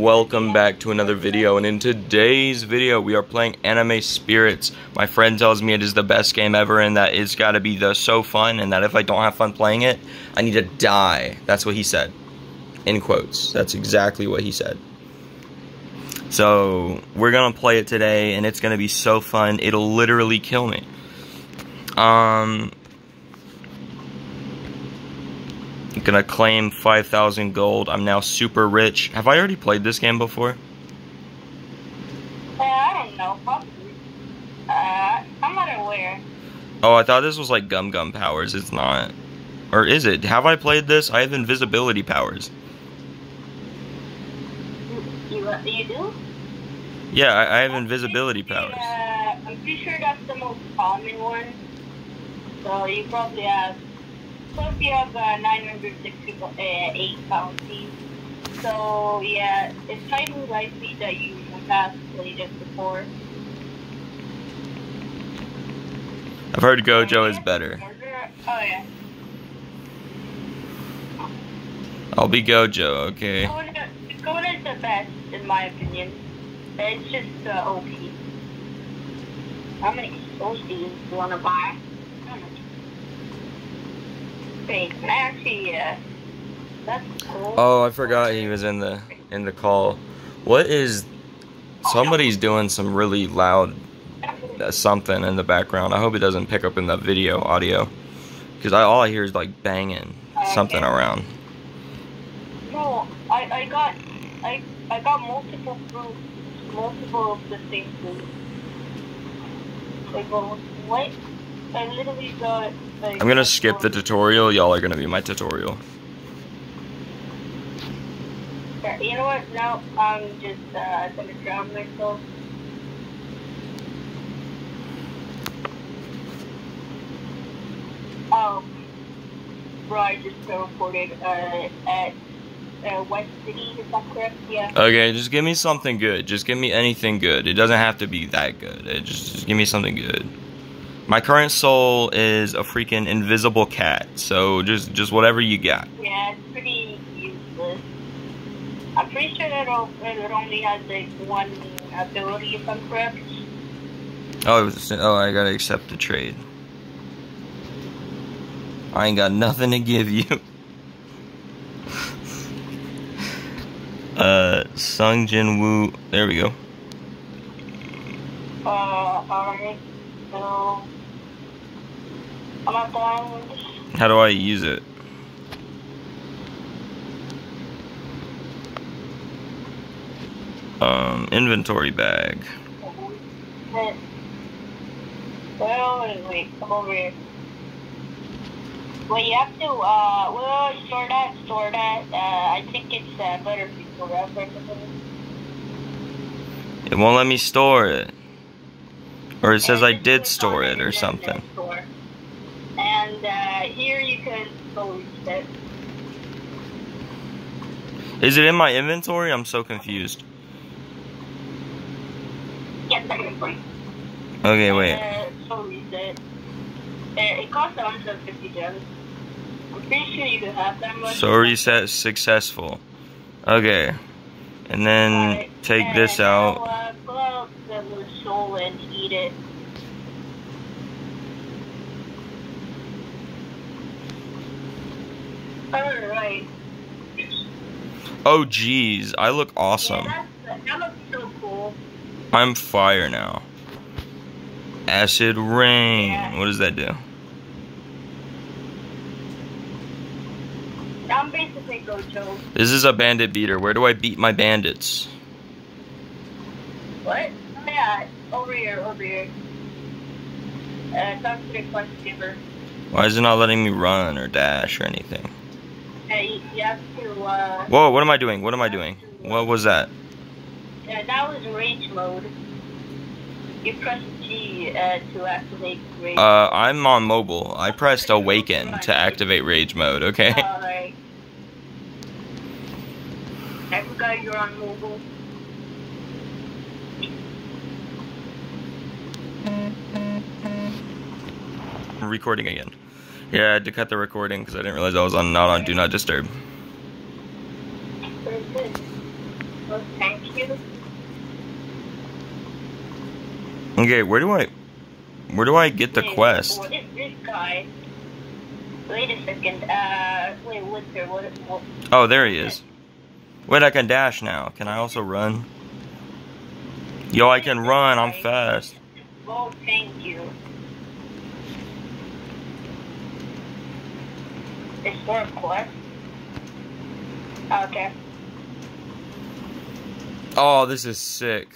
welcome back to another video and in today's video we are playing anime spirits. My friend tells me it is the best game ever and that it's got to be the so fun and that if i don't have fun playing it i need to die. That's what he said. In quotes. That's exactly what he said. So we're gonna play it today and it's gonna be so fun it'll literally kill me. Um Gonna claim 5,000 gold. I'm now super rich. Have I already played this game before? Uh, I don't know. Uh, I'm not aware. Oh, I thought this was like Gum Gum powers. It's not. Or is it? Have I played this? I have invisibility powers. You, you, you do? Yeah, I, I have I'm invisibility pretty powers. Uh, I'm pretty sure that's the most common one. So you probably have, plus you have uh, 968 bounties. So yeah, it's highly likely that you have played it before. I've heard Gojo is better. Oh yeah. I'll be Gojo, okay? Dakota, Dakota is the best, in my opinion. It's just uh, OP. How many souls do you want to buy? How much? Wait, can I actually, that's cool. Oh, I forgot he was in the in the call. What is somebody's doing some really loud uh, something in the background. I hope it doesn't pick up in the video audio cuz I all I hear is like banging something Okay. around. No, I, I got, I, I got multiple fruits, multiple of the same fruit. Like, what? I literally got. I'm going to skip the tutorial. Y'all are going to be my tutorial. You know what? Now I'm just uh, gonna drown myself. Um, bro, I just teleported uh, at uh, West City. Is that correct? Yeah. Okay, just give me something good. Just give me anything good. It doesn't have to be that good. It just, just give me something good. My current soul is a freaking invisible cat. So just just whatever you got. Yeah, it's pretty useless. I'm pretty sure that it, only has like one ability, if I'm correct. Oh, was, oh, I gotta accept the trade. I ain't got nothing to give you. uh, Sung Jin Woo. There we go. Uh, alright. So, I'm. How do I use it? Um, inventory bag. Well, wait, come over here. Well, you have to, uh, well, store that, store that. Uh, I think it's, uh, better if you store that first. It won't let me store it. Or it says I did store it or something. And, uh, here you can go reset. Is it in my inventory? I'm so confused. Yes, find. Okay, wait. Uh, so reset. Uh, it costs 150 gems. I'm pretty sure you can have that much. So reset successful. Okay. And then Alright, take this and. Uh, out the little soul and eat it. Alright. Oh geez, I look awesome. Yeah, that looks so cool. I'm fire now. Acid rain. Yeah. What does that do? I'm basically Gojo. This is a bandit beater. Where do I beat my bandits? What? Yeah, over here, over here. Uh, talk to the quest giver. Why is it not letting me run or dash or anything? You, you have to, uh, Whoa, what am I doing? What am I doing? What was that? uh, that was rage mode. You press G uh, to activate rage. Uh, I'm on mobile. I pressed awaken to activate rage mode, okay? Alright. I forgot you're on mobile. I'm recording again. Yeah, I had to cut the recording because I didn't realize I was on not on do not disturb. Oh, thank you. Okay, where do I, where do I get the Wait, quest? What is this guy? Wait a second. Uh, wait, what's there? What? what Oh, there he is. Wait, I can dash now. Can I also run? Yo, I can run. I'm fast. oh, thank you. It's for a quest. Okay. Oh, this is sick.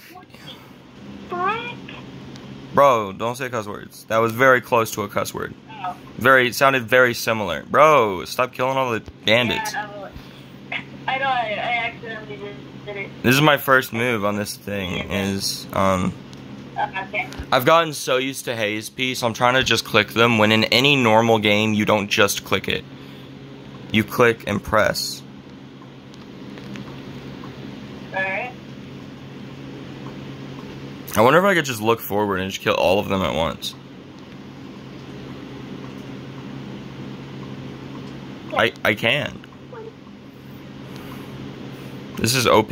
Bro, don't say cuss words. That was very close to a cuss word. Oh. Very, sounded very similar. Bro, stop killing all the bandits. Yeah, I know. I, I accidentally just did it. This is my first move on this thing. Is um, Uh, okay. I've gotten so used to Haze Piece. I'm trying to just click them. When in any normal game, you don't just click it. You click and press. All right. I wonder if I could just look forward and just kill all of them at once. I I can. This is OP.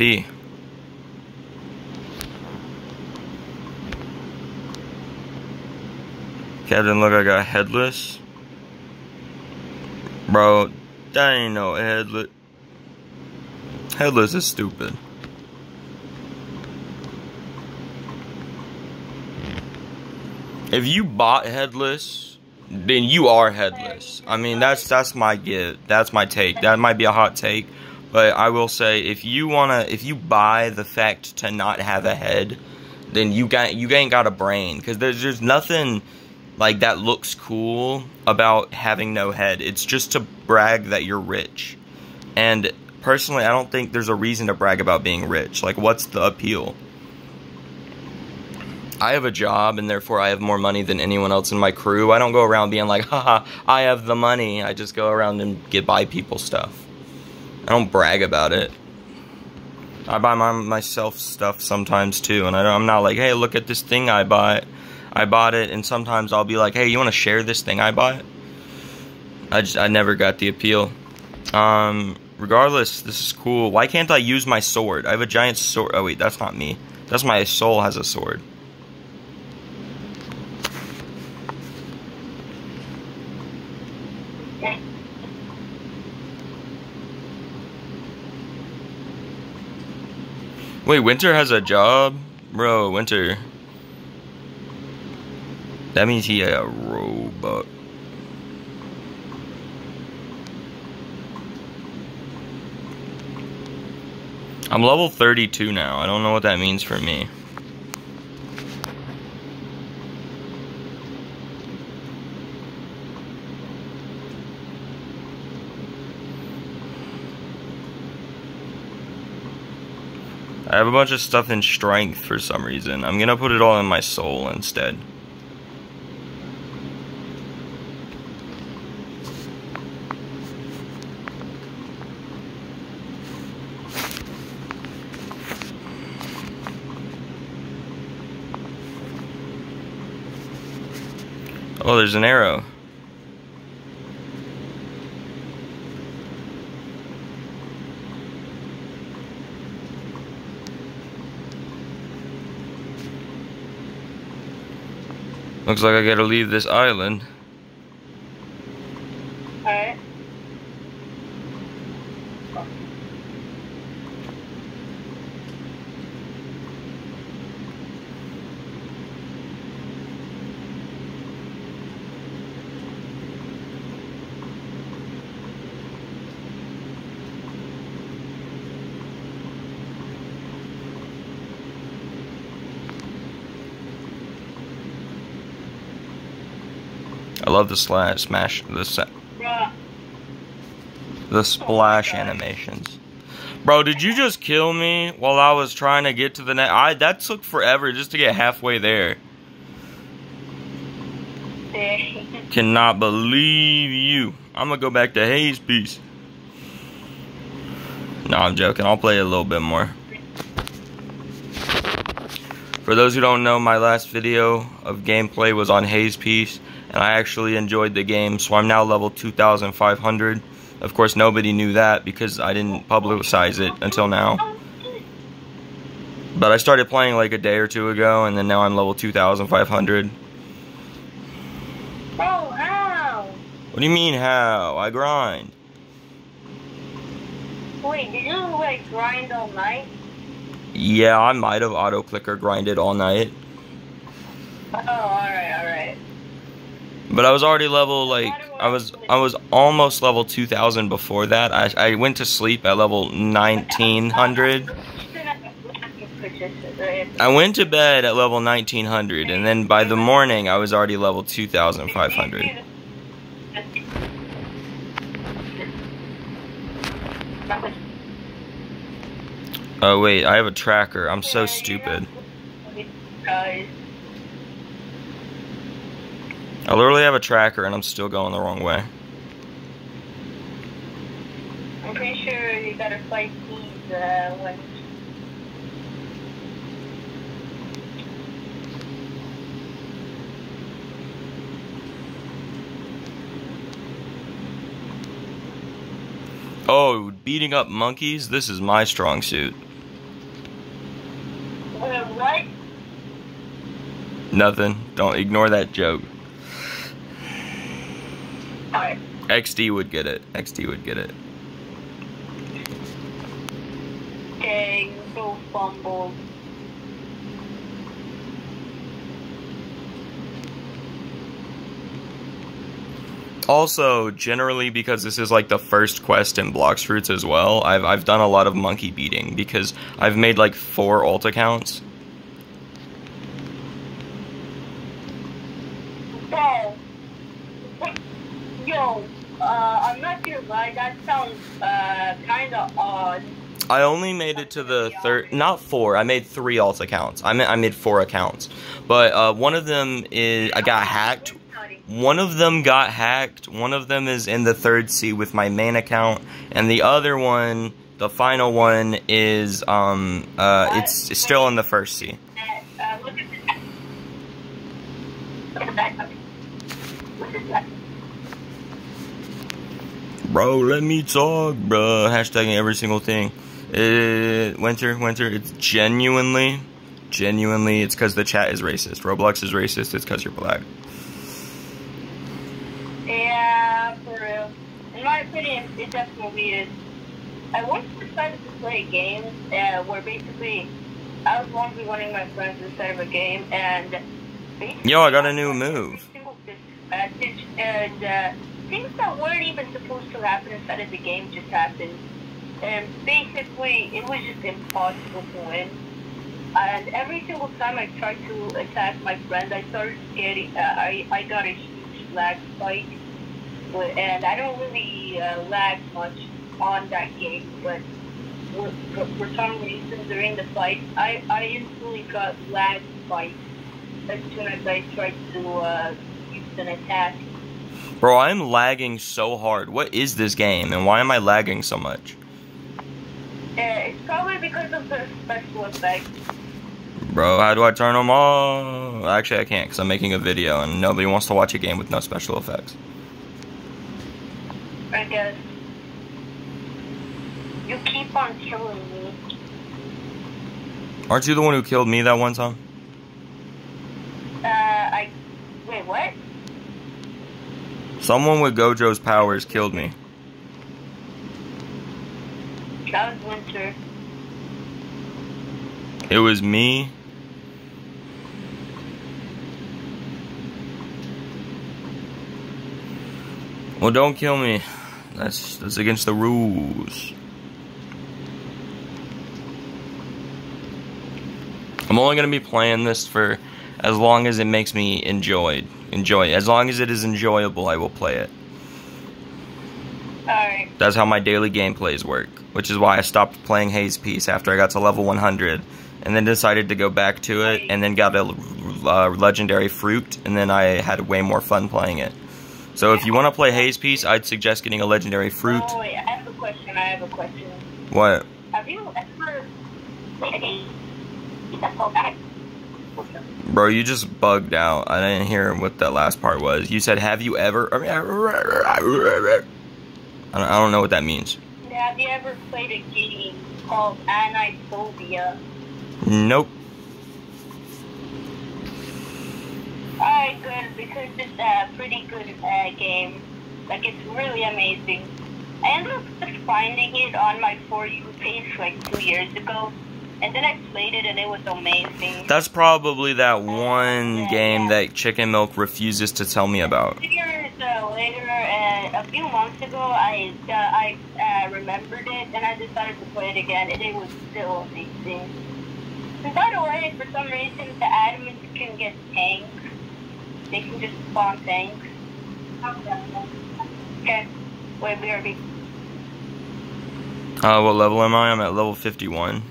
Captain, look, I got headless. Bro, that ain't no headless. Headless is stupid. If you bought headless, then you are headless. I mean, that's that's my give. That's my take. That might be a hot take, but I will say if you wanna, if you buy the fact to not have a head, then you got you ain't got a brain because there's there's nothing like that looks cool about having no head. It's just to brag that you're rich, and personally, I don't think there's a reason to brag about being rich. Like, what's the appeal? I have a job and therefore I have more money than anyone else in my crew. I don't go around being like, haha, I have the money. I just go around and get buy people stuff. I don't brag about it. I buy my, myself stuff sometimes too, and I I'm not like, hey, look at this thing I bought. I bought it, and sometimes I'll be like, hey, you want to share this thing I bought? I just I never got the appeal. Um, regardless, this is cool. Why can't I use my sword? I have a giant sword. Oh wait, that's not me. That's my soul has a sword. Wait, Winter has a job? Bro, Winter. That means he a robot. I'm level 32 now. I don't know what that means for me. I have a bunch of stuff in strength for some reason. I'm gonna put it all in my soul instead. Oh, there's an arrow. Looks like I gotta leave this island. I love the slash smash the the splash animations. Bro, did you just kill me while I was trying to get to the net? I that took forever just to get halfway there. Cannot believe you. I'm gonna go back to Haze Piece. No, I'm joking. I'll play a little bit more. For those who don't know, my last video of gameplay was on Haze Piece, and I actually enjoyed the game, so I'm now level 2,500. Of course, nobody knew that because I didn't publicize it until now. But I started playing like a day or two ago, and then now I'm level 2,500. Bro, how? What do you mean, how? I grind. Wait, did you like grind all night? Yeah, I might have auto clicker grinded all night. Oh, alright. But I was already level like I was I was almost level 2000 before that. I I went to sleep at level 1900. I went to bed at level 1900 and then by the morning I was already level 2500. Oh wait, I have a tracker. I'm so stupid. I literally have a tracker and I'm still going the wrong way. I'm pretty sure you gotta fight these uh, Oh, beating up monkeys? This is my strong suit. uh, what? Nothing. Don't ignore that joke. XD would get it. XD would get it. Dang, so fumbled. Also, generally because this is like the first quest in Blox Fruits as well, I've I've done a lot of monkey beating because I've made like four alt accounts. Bro. Yo, uh, I'm not gonna lie, that sounds, uh, kinda odd. I only made it to the third, not four. I made three alt accounts. I made, I made four accounts, but uh, one of them is I got hacked. One of them got hacked. One of them is in the third Sea with my main account, and the other one, the final one, is um uh it's, it's still in the first Sea. Uh, look at this. Look at that. Look at that. Bro, let me talk, bro. Hashtagging every single thing. Uh, winter, winter. It's genuinely, genuinely. It's because the chat is racist. Roblox is racist. It's because you're black. Yeah, for real. In my opinion, it definitely is. I once decided to play a game uh, where basically I was one v one my friends inside of a game, and Yo, I got a new move. every single disadvantage and uh, things that weren't even supposed to happen inside of the game just happened. And basically, it was just impossible to win. And every single time I tried to attack my friend, I started getting, uh, I, I got a huge lag spike. But, and I don't really uh, lag much on that game, but for, for, some reason during the fight, I, I instantly got lag spike as soon as I tried to uh, use an attack. Bro, I'm lagging so hard. What is this game, and why am I lagging so much? Uh, it's probably because of the special effects. Bro, how do I turn them off? Actually, I can't because I'm making a video, and nobody wants to watch a game with no special effects. I guess. You keep on killing me. Aren't you the one who killed me that one time? Uh, I. Wait, what? Someone with Gojo's powers killed me. That was winter. It was me. Well, don't kill me. That's that's against the rules. I'm only gonna be playing this for as long as it makes me enjoyed. Enjoy. it. As long as it is enjoyable, I will play it. Alright. That's how my daily gameplays work, which is why I stopped playing Haze Piece after I got to level 100, and then decided to go back to it, and then got a uh, legendary fruit, and then I had way more fun playing it. So if you want to play Haze Piece, I'd suggest getting a legendary fruit. Oh, wait, I have a question. I have a question. What? Have you ever Bro, you just bugged out. I didn't hear what that last part was. You said, have you ever... I don't, I don't know what that means. Have you ever played a game called Aniphobia? Nope. Alright, good, because it's a pretty good uh, game. Like, it's really amazing. I ended up just finding it on my For You page like two years ago. And then I played it and it was amazing. That's probably that one game that Chicken Milk refuses to tell me about. Years uh, later, uh, a few months ago, I uh, I uh, remembered it and I decided to play it again, and it was still amazing. And by the way, for some reason, the admins can get tanks. They can just spawn tanks. Okay, wait, BRB. Uh, what level am I? I'm at level 51.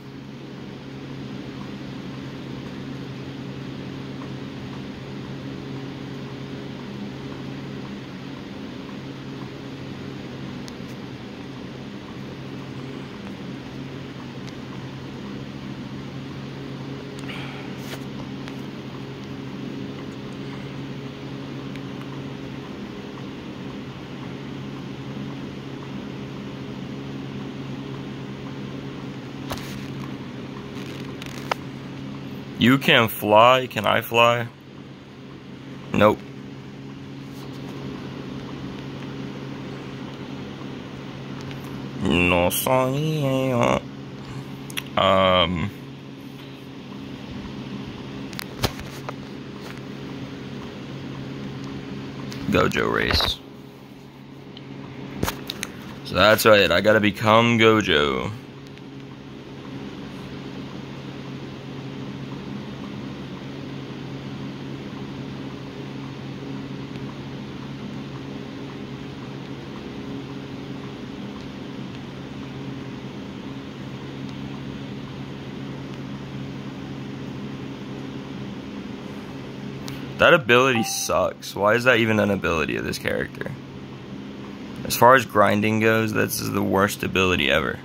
You can fly. Can I fly? Nope. No sorry. Um. Gojo race. So that's right. I gotta become Gojo. That ability sucks. Why is that even an ability of this character? As far as grinding goes, this is the worst ability ever.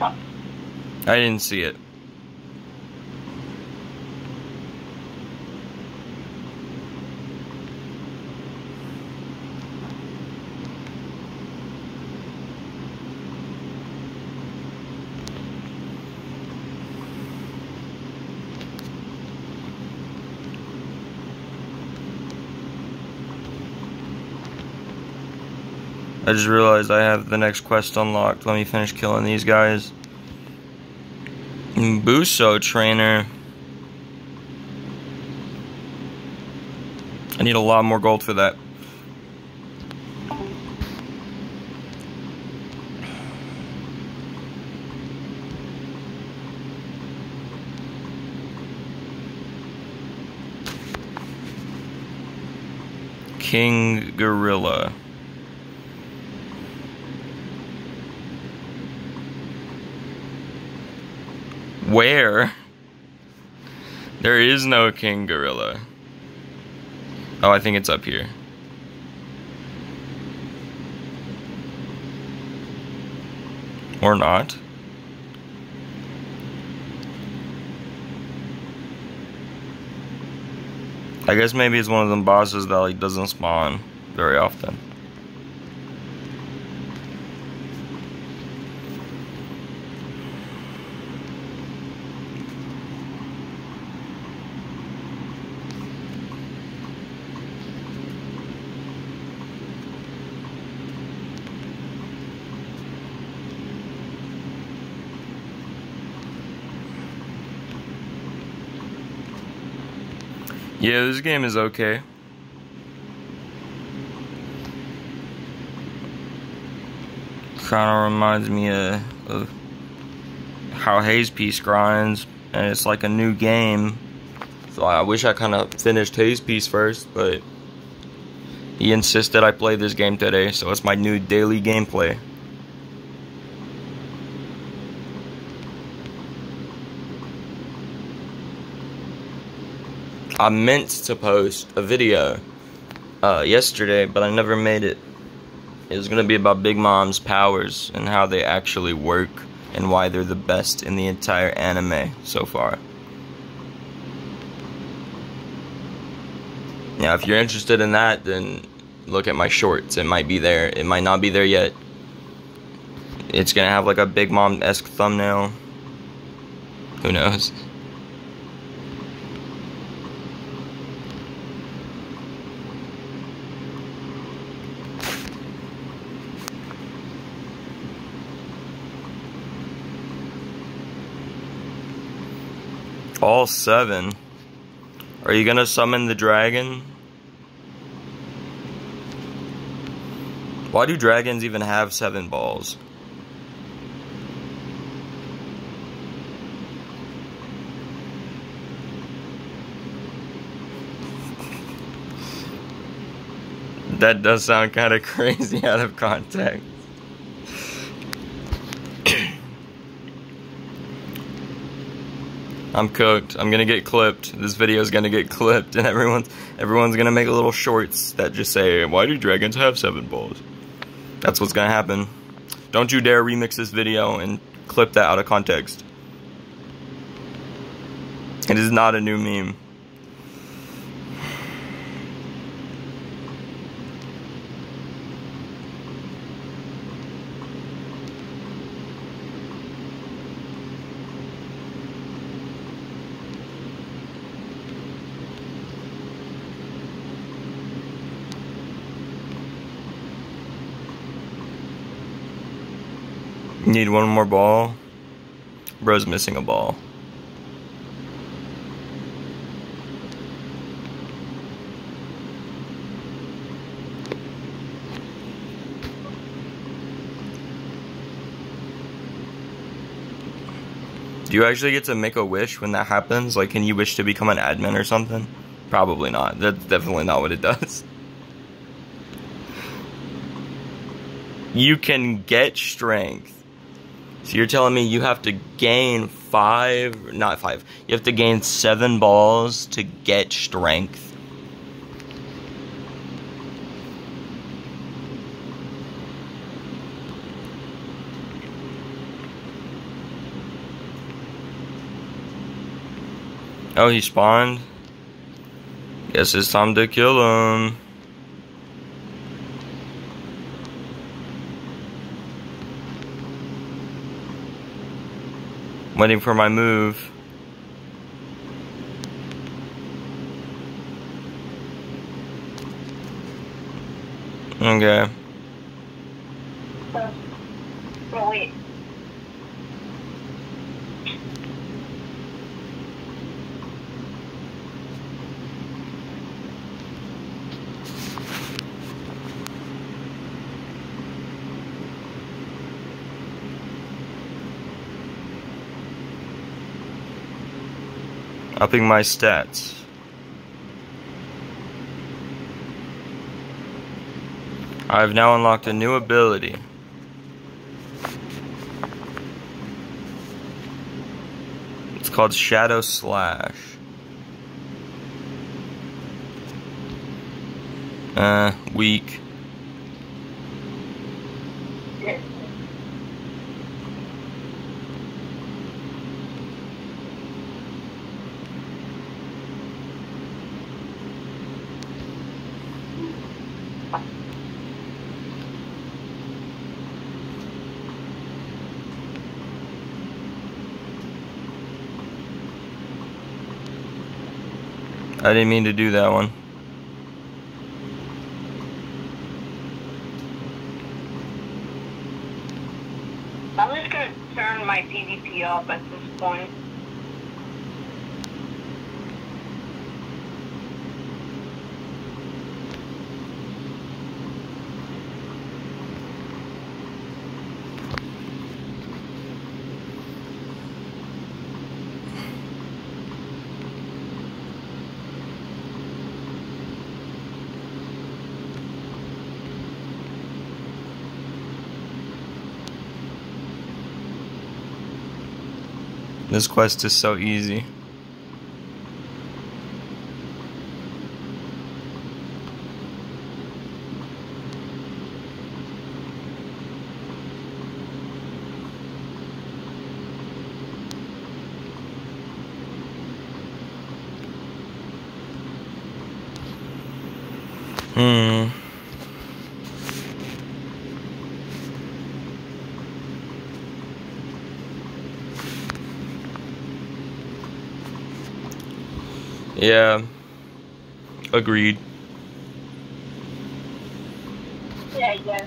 I didn't see it. I just realized I have the next quest unlocked. Let me finish killing these guys. Buso trainer. I need a lot more gold for that. King Gorilla. Where? There is no king gorilla. Oh, I think it's up here. Or not. I guess maybe it's one of them bosses that like doesn't spawn very often. Yeah, this game is okay. Kind of reminds me of, of how Haze Piece grinds, and it's like a new game. So I wish I kind of finished Haze Piece first, but he insisted I play this game today, so it's my new daily gameplay. I meant to post a video uh, yesterday, but I never made it. It was going to be about Big Mom's powers and how they actually work and why they're the best in the entire anime so far. Now, if you're interested in that, then look at my shorts. It might be there. It might not be there yet. It's gonna have like a Big Mom esque thumbnail. Who knows? All seven. Are you gonna summon the dragon? Why do dragons even have seven balls? That does sound kind of crazy out of context. I'm cooked. I'm gonna get clipped. This video is gonna get clipped, and everyone's everyone's gonna make little shorts that just say, "Why do dragons have seven balls?" That's what's gonna happen. Don't you dare remix this video and clip that out of context. It is not a new meme. Need one more ball. Bro's missing a ball. Do you actually get to make a wish when that happens? Like, can you wish to become an admin or something? Probably not. That's definitely not what it does. You can get strength. So you're telling me you have to gain five, not five, you have to gain seven balls to get strength. Oh, he spawned. Guess it's time to kill him. Waiting for my move. Okay. Wait. Upping my stats. I've now unlocked a new ability. It's called Shadow Slash. Uh, weak. I didn't mean to do that one. I'm just gonna turn my PvP off at this point. This quest is so easy. Hmm. Yeah. Agreed. Yeah, yeah.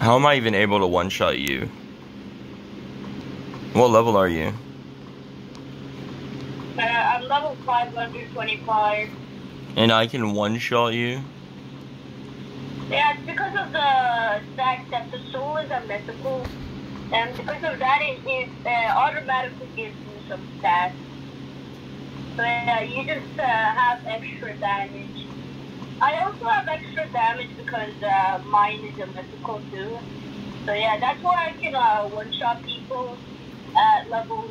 How am I even able to one-shot you? What level are you? Uh, I'm level 525. And I can one-shot you? Yeah, it's because of the fact that the soul is a mythical. And because of that, it, it uh, automatically gives you some stats. So yeah, you just uh, have extra damage. I also have extra damage because uh, mine is a mythical too. So yeah, that's why I can uh, one-shot people at level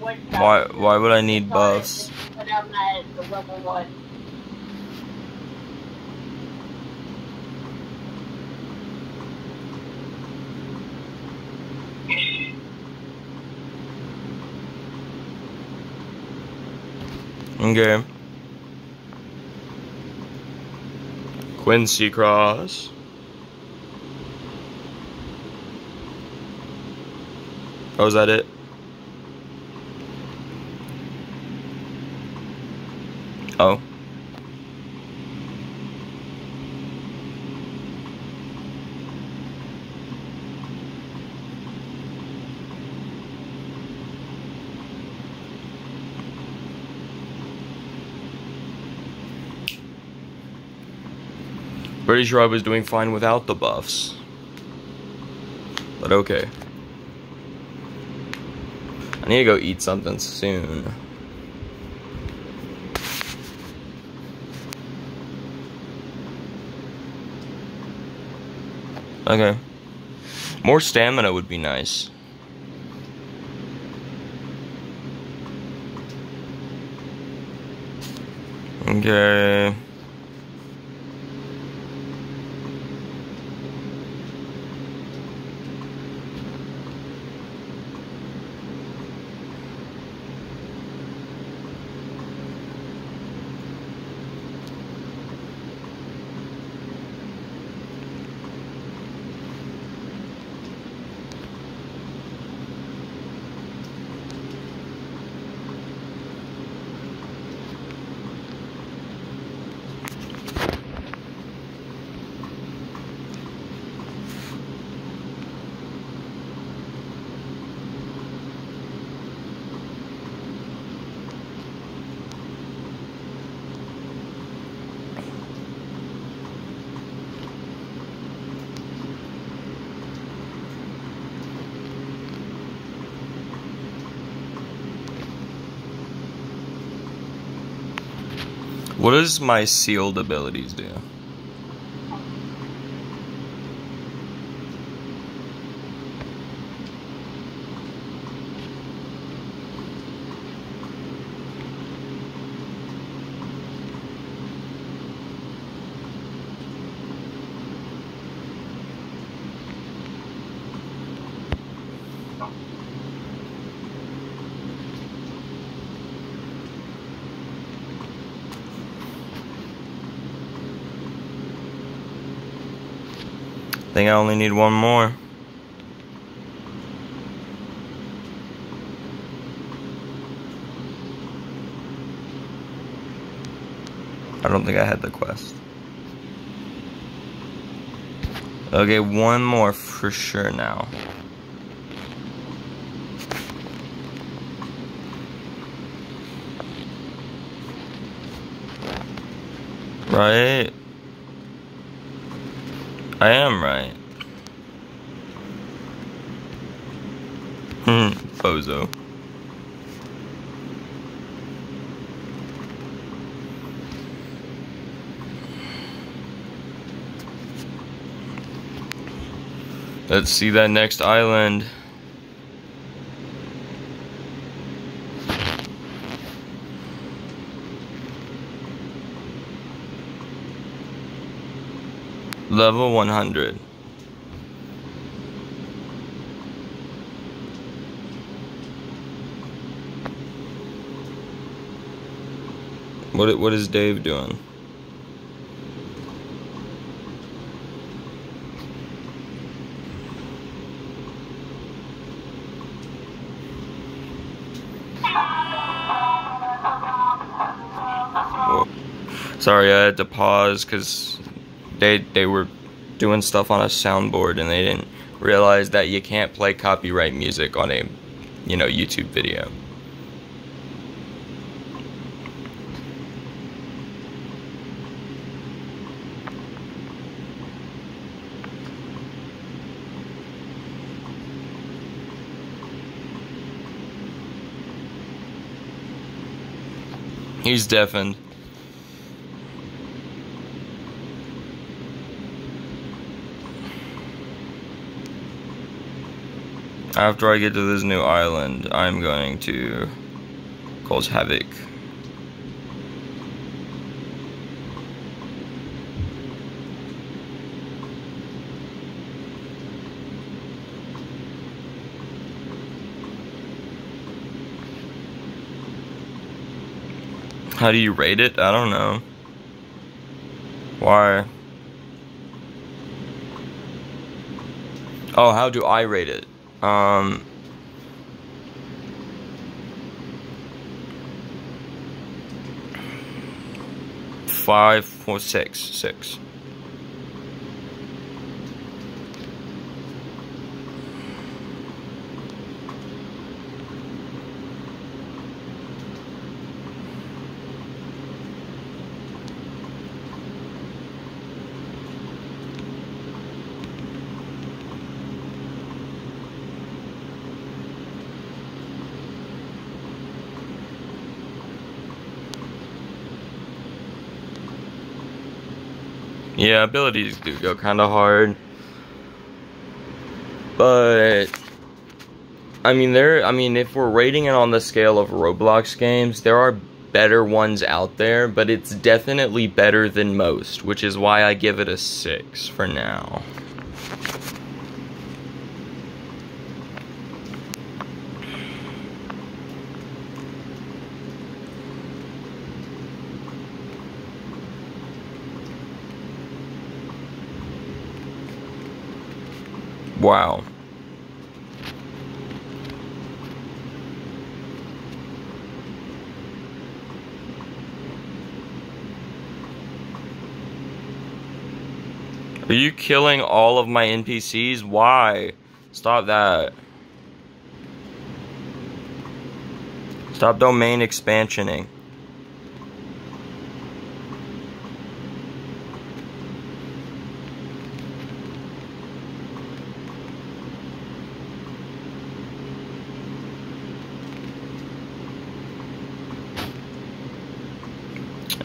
1. Why why would I need buffs? When I'm at the level 1. Okay. Quincy Cross. Oh, is that it? Oh. Pretty sure I was doing fine without the buffs. But okay. I need to go eat something soon. Okay. More stamina would be nice. Okay. What does my sealed abilities do? I only need one more. I don't think I had the quest. Okay, one more for sure now. Right? I am right. Mm-hmm. bozo. Let's see that next island. Level 100. What what is Dave doing? Sorry, I had to pause because they they were doing stuff on a soundboard and they didn't realize that you can't play copyright music on a you know YouTube video. He's deafened. After I get to this new island, I'm going to cause havoc. How do you rate it? I don't know. Why? Oh, how do I rate it? Um, five, four, six, six. Yeah, abilities do go kind of hard. But I mean there I mean if we're rating it on the scale of Roblox games, there are better ones out there, but it's definitely better than most, which is why I give it a 6 for now. Wow. Are you killing all of my NPCs? Why? Stop that. Stop domain expansioning.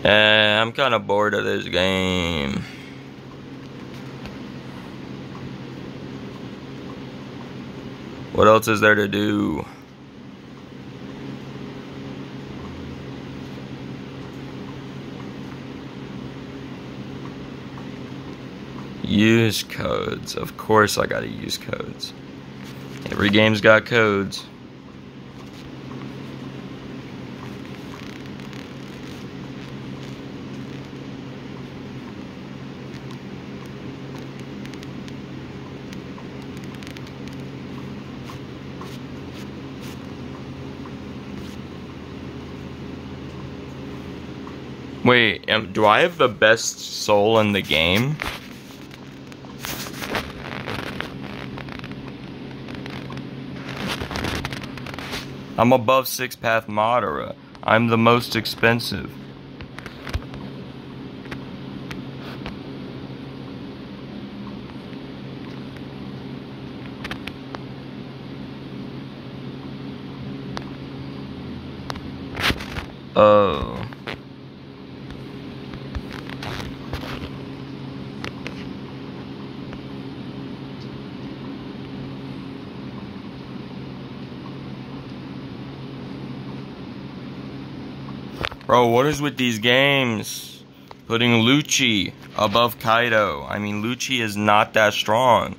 Uh, I'm kind of bored of this game. What else is there to do? Use codes. Of course I gotta use codes. Every game's got codes. Wait, do I have the best soul in the game? I'm above six path Madara. I'm the most expensive. Oh. What is with these games? Putting Lucci above Kaido. I mean, Lucci is not that strong.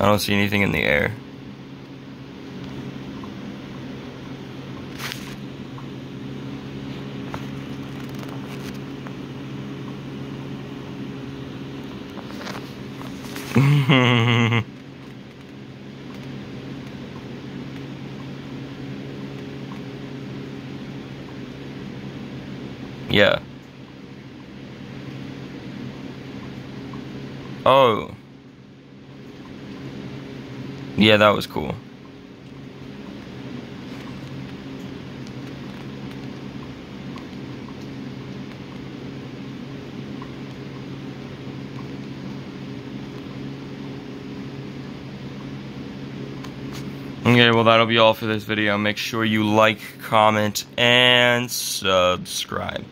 I don't see anything in the air. yeah. Oh. Yeah, that was cool. Okay, well that'll be all for this video. Make sure you like, comment, and subscribe.